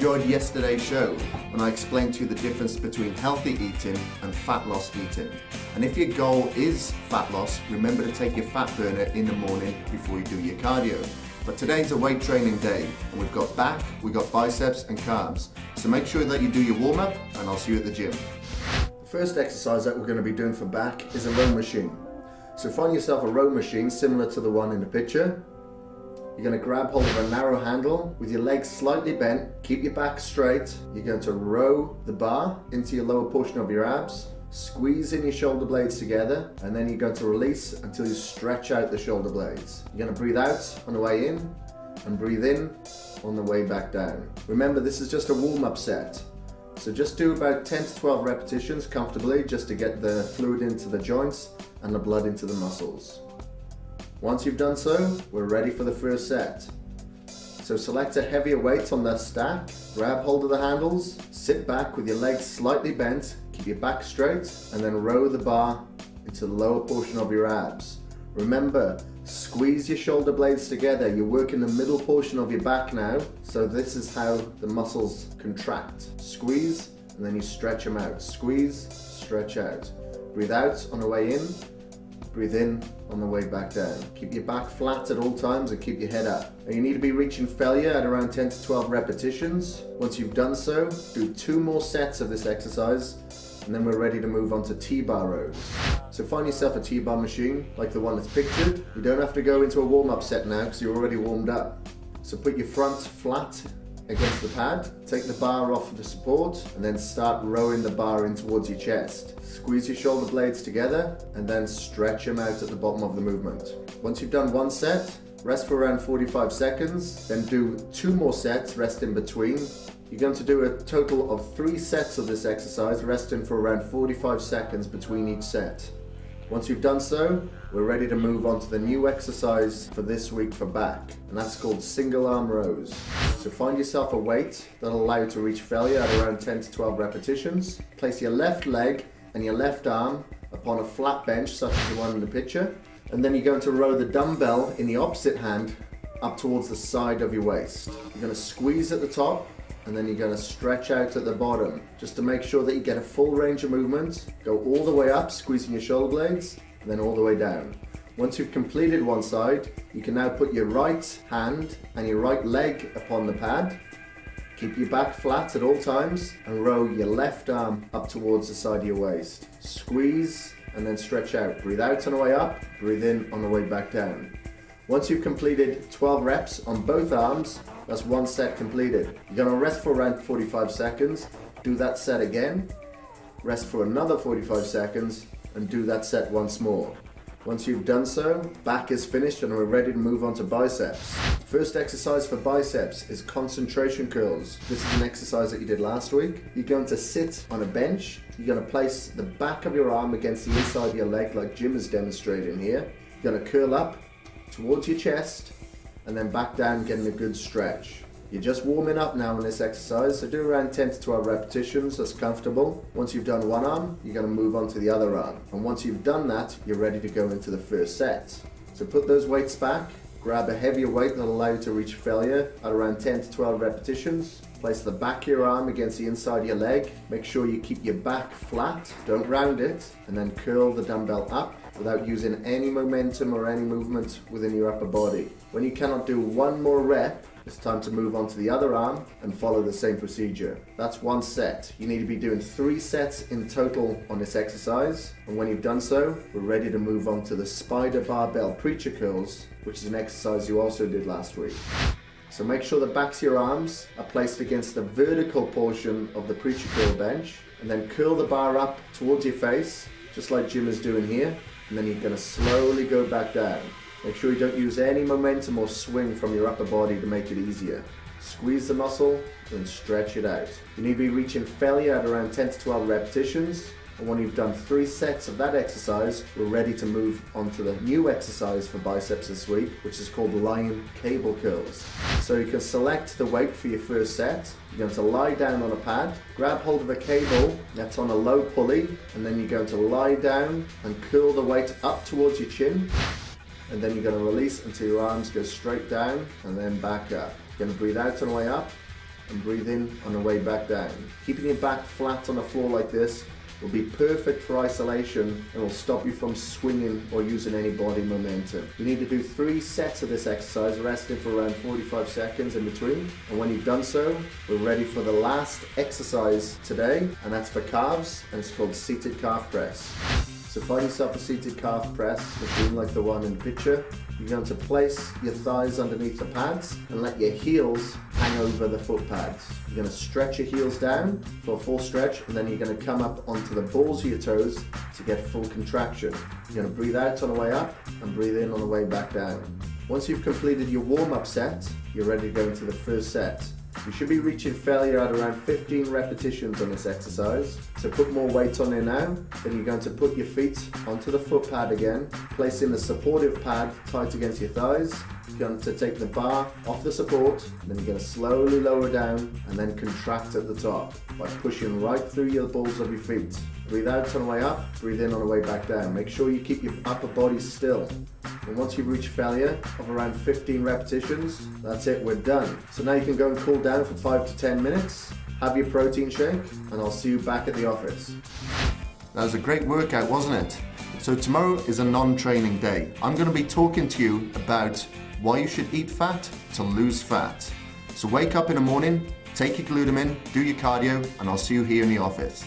enjoyed yesterday's show when I explained to you the difference between healthy eating and fat loss eating. And if your goal is fat loss, remember to take your fat burner in the morning before you do your cardio. But today's a weight training day and we've got back, we've got biceps and calves. So make sure that you do your warm up and I'll see you at the gym. The first exercise that we're going to be doing for back is a row machine. So find yourself a row machine similar to the one in the picture. You're going to grab hold of a narrow handle with your legs slightly bent, keep your back straight. You're going to row the bar into your lower portion of your abs, squeeze in your shoulder blades together, and then you're going to release until you stretch out the shoulder blades. You're going to breathe out on the way in and breathe in on the way back down. Remember, this is just a warm-up set. So just do about 10 to 12 repetitions comfortably just to get the fluid into the joints and the blood into the muscles. Once you've done so, we're ready for the first set. So select a heavier weight on the stack, grab hold of the handles, sit back with your legs slightly bent, keep your back straight, and then row the bar into the lower portion of your abs. Remember, squeeze your shoulder blades together. You're working the middle portion of your back now, so this is how the muscles contract. Squeeze, and then you stretch them out. Squeeze, stretch out. Breathe out on the way in, breathe in on the way back down. Keep your back flat at all times and keep your head up. And you need to be reaching failure at around 10 to 12 repetitions. Once you've done so, do two more sets of this exercise and then we're ready to move on to T-bar rows. So find yourself a T-bar machine like the one that's pictured. You don't have to go into a warm-up set now because you're already warmed up. So put your front flat against the pad, take the bar off the support, and then start rowing the bar in towards your chest. Squeeze your shoulder blades together, and then stretch them out at the bottom of the movement. Once you've done one set, rest for around 45 seconds, then do two more sets, rest in between. You're going to do a total of three sets of this exercise, resting for around 45 seconds between each set. Once you've done so, we're ready to move on to the new exercise for this week for back, and that's called single arm rows. So find yourself a weight that'll allow you to reach failure at around 10 to 12 repetitions. Place your left leg and your left arm upon a flat bench such as the one in the picture, and then you're going to row the dumbbell in the opposite hand up towards the side of your waist. You're going to squeeze at the top and then you're going to stretch out at the bottom just to make sure that you get a full range of movement. Go all the way up, squeezing your shoulder blades, and then all the way down. Once you've completed one side, you can now put your right hand and your right leg upon the pad. Keep your back flat at all times and row your left arm up towards the side of your waist. Squeeze and then stretch out. Breathe out on the way up, breathe in on the way back down. Once you've completed 12 reps on both arms, that's one set completed. You're gonna rest for around 45 seconds, do that set again, rest for another 45 seconds, and do that set once more. Once you've done so, back is finished and we're ready to move on to biceps. First exercise for biceps is concentration curls. This is an exercise that you did last week. You're going to sit on a bench. You're going to place the back of your arm against the inside of your leg like Jim is demonstrating here. You're going to curl up towards your chest and then back down getting a good stretch. You're just warming up now in this exercise, so do around 10 to 12 repetitions, that's comfortable. Once you've done one arm, you're gonna move on to the other arm. And once you've done that, you're ready to go into the first set. So put those weights back, grab a heavier weight that'll allow you to reach failure at around 10 to 12 repetitions. Place the back of your arm against the inside of your leg. Make sure you keep your back flat, don't round it, and then curl the dumbbell up without using any momentum or any movement within your upper body. When you cannot do one more rep, it's time to move on to the other arm and follow the same procedure. That's one set. You need to be doing three sets in total on this exercise. And when you've done so, we're ready to move on to the spider barbell preacher curls, which is an exercise you also did last week. So make sure the backs of your arms are placed against the vertical portion of the preacher curl bench and then curl the bar up towards your face, just like Jim is doing here. And then you're gonna slowly go back down. Make sure you don't use any momentum or swing from your upper body to make it easier. Squeeze the muscle and stretch it out. You need to be reaching failure at around 10 to 12 repetitions. And when you've done three sets of that exercise, we're ready to move on to the new exercise for biceps this week, which is called the lying cable curls. So you can select the weight for your first set. You're going to lie down on a pad, grab hold of a cable that's on a low pulley, and then you're going to lie down and curl the weight up towards your chin and then you're going to release until your arms go straight down and then back up. You're going to breathe out on the way up and breathe in on the way back down. Keeping your back flat on the floor like this will be perfect for isolation and will stop you from swinging or using any body momentum. You need to do three sets of this exercise, resting for around 45 seconds in between. And when you've done so, we're ready for the last exercise today, and that's for calves, and it's called seated calf press. So find yourself a seated calf press, machine like the one in the picture. You're going to place your thighs underneath the pads and let your heels hang over the foot pads. You're going to stretch your heels down for a full stretch and then you're going to come up onto the balls of your toes to get full contraction. You're going to breathe out on the way up and breathe in on the way back down. Once you've completed your warm-up set, you're ready to go into the first set. You should be reaching failure at around 15 repetitions on this exercise. So put more weight on there now. Then you're going to put your feet onto the foot pad again, placing the supportive pad tight against your thighs. You're going to take the bar off the support, then you're going to slowly lower down and then contract at the top by pushing right through your balls of your feet. Breathe out on the way up, breathe in on the way back down. Make sure you keep your upper body still. And once you reach failure of around 15 repetitions, that's it, we're done. So now you can go and cool down for 5 to 10 minutes, have your protein shake, and I'll see you back at the office. That was a great workout, wasn't it? So tomorrow is a non-training day. I'm going to be talking to you about why you should eat fat to lose fat. So wake up in the morning, take your glutamine, do your cardio, and I'll see you here in the office.